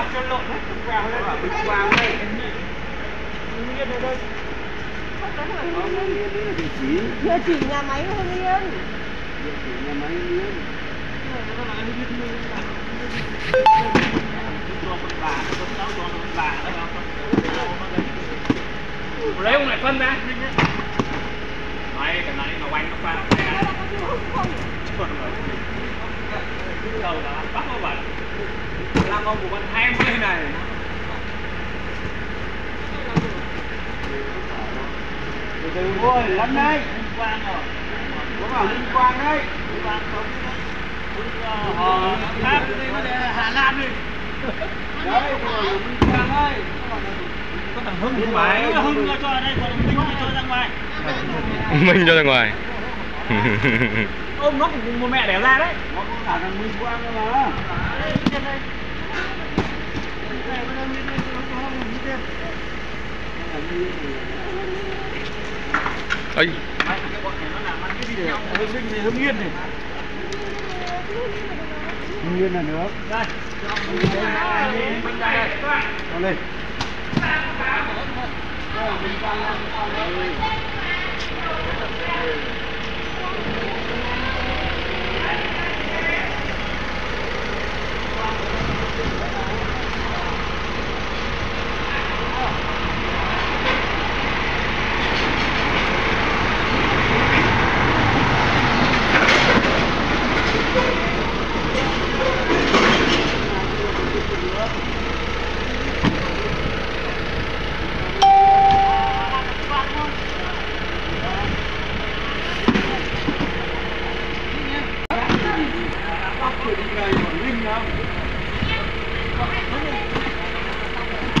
chọc cho lộn hết cục vàng lên. Bịch vàng đây Nguyên ở đây. Địa chỉ? Nhà máy Hưng Yên. địa chỉ nhà máy Hưng Yên lấy ông này phân ra. Đấy cái này mà quanh nó qua nó ra đầu là bắt nó vào làm ông của con hai mươi này từ từ thôi lắm đây quang rồi có bảo Linh Quang đấy quang sống ờ khác đi hà lan đi đấy rồi Linh Quang đấy có thằng hưng không phải hưng cho ở đây còn minh cho ra ngoài. Minh cho ra ngoài ôm nó cùng một mẹ đẻ ra đấy. Nó có cả thằng Minh Quang nữa mà ấy hưng yên này. Hưng Yên là nước đây cho lên quang. Nó thế này nó đang về cái nó làm được quang đấy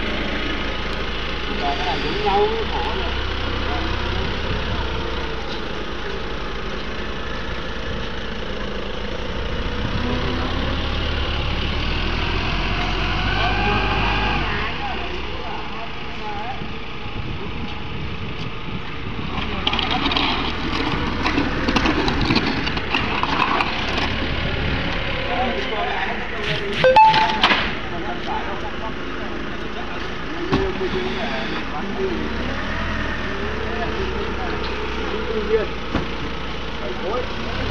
cho cái này nhau khổ rồi What?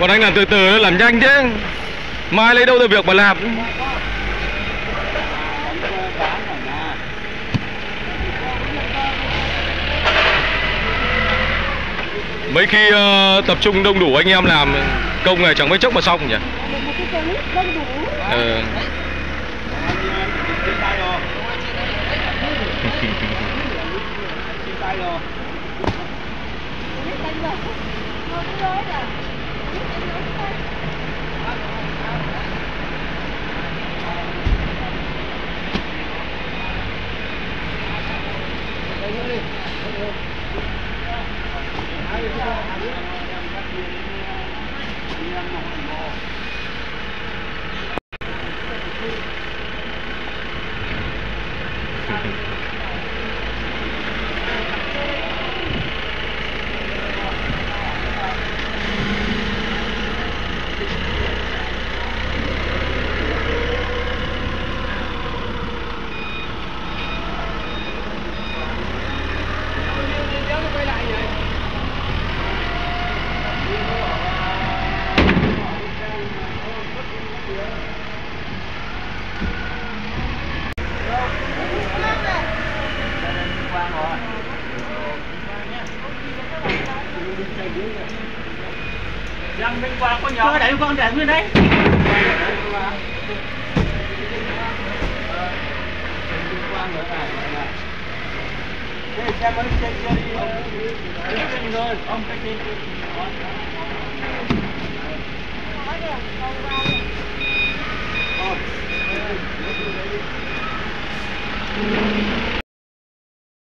Còn anh làm từ từ làm nhanh chứ. Mai lấy đâu được việc mà làm? Mấy khi uh, tập trung đông đủ anh em làm Công này chẳng mấy chốc mà xong nhỉ? Ừ. Hãy subscribe cũng nói Răng bên qua có Cho nhỏ. đẩy con để nguyên đấy. Đây, mấy xe kia đi. Trên rồi, ông cái gì? nói được